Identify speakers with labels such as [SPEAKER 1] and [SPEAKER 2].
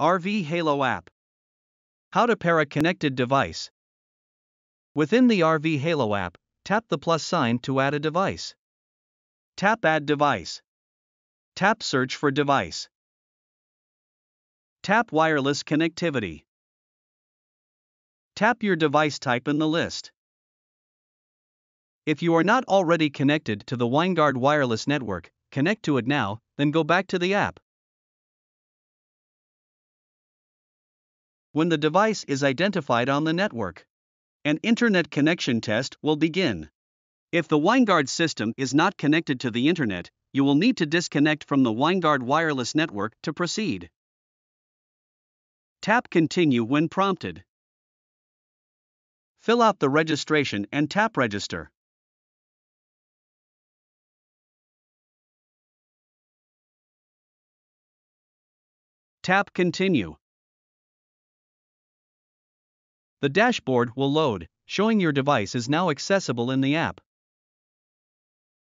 [SPEAKER 1] RV Halo app. How to pair a connected device. Within the RV Halo app, tap the plus sign to add a device. Tap Add Device. Tap Search for Device. Tap Wireless Connectivity. Tap your device type in the list. If you are not already connected to the Winegard wireless network, connect to it now, then go back to the app. When the device is identified on the network, an internet connection test will begin. If the Winegard system is not connected to the internet, you will need to disconnect from the Winegard wireless network to proceed. Tap Continue when prompted. Fill out the registration and tap Register. Tap Continue. The dashboard will load, showing your device is now accessible in the app.